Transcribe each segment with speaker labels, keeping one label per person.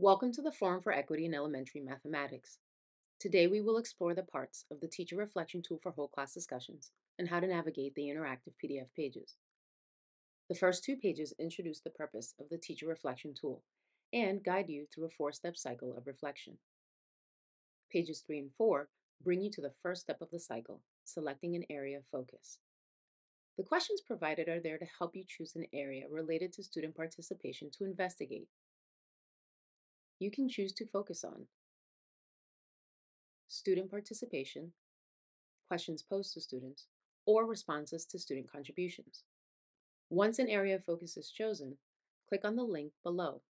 Speaker 1: Welcome to the Forum for Equity in Elementary Mathematics. Today we will explore the parts of the Teacher Reflection Tool for whole class discussions and how to navigate the interactive PDF pages. The first two pages introduce the purpose of the Teacher Reflection Tool and guide you through a four-step cycle of reflection. Pages 3 and 4 bring you to the first step of the cycle, selecting an area of focus. The questions provided are there to help you choose an area related to student participation to investigate. You can choose to focus on student participation, questions posed to students, or responses to student contributions. Once an area of focus is chosen, click on the link below.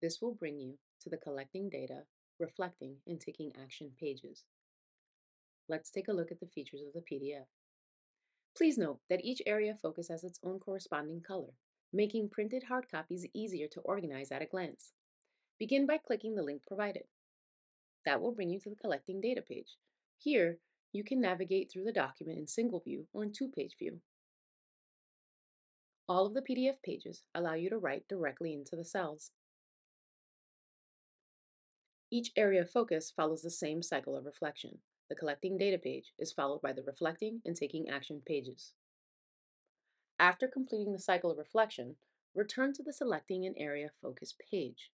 Speaker 1: This will bring you to the Collecting Data, Reflecting, and Taking Action pages. Let's take a look at the features of the PDF. Please note that each area of focus has its own corresponding color, making printed hard copies easier to organize at a glance. Begin by clicking the link provided. That will bring you to the Collecting Data page. Here, you can navigate through the document in single view or in two-page view. All of the PDF pages allow you to write directly into the cells. Each area of focus follows the same cycle of reflection. The Collecting Data page is followed by the Reflecting and Taking Action pages. After completing the cycle of reflection, return to the Selecting an Area of Focus page.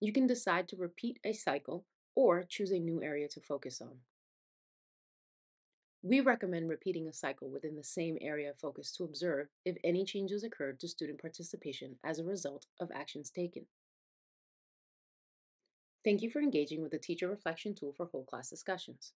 Speaker 1: You can decide to repeat a cycle or choose a new area to focus on. We recommend repeating a cycle within the same area of focus to observe if any changes occurred to student participation as a result of actions taken. Thank you for engaging with the Teacher Reflection Tool for whole class discussions.